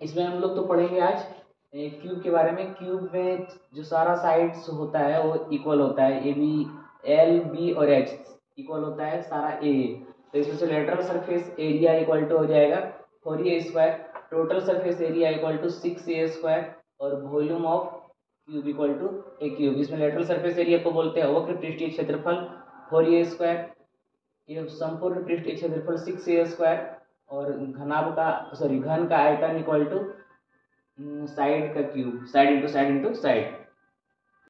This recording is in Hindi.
इसमें हम लोग तो पढ़ेंगे आज क्यूब के बारे में। क्यूब में जो सारा साइड्स होता है, वो इक्वल होता है। ए बी एल बी और एच इक्वल होता है, सारा ए तो इसमें से lateral surface area equal to हो जाएगा। Four a square total surface area equal to six a square और volume of cube equal to a cube इसमें लेटरल सरफेस एरिया को बोलते हैं, वक्र पृष्ठीय क्षेत्रफल फोर ए स्क्वायर ये संपूर्ण पृष्ठीय क्षेत्रफल सिक्स ए स्क्वायर और घनाभ का सॉरी घन का आयतन इक्वल टू साइड का cube side into side into side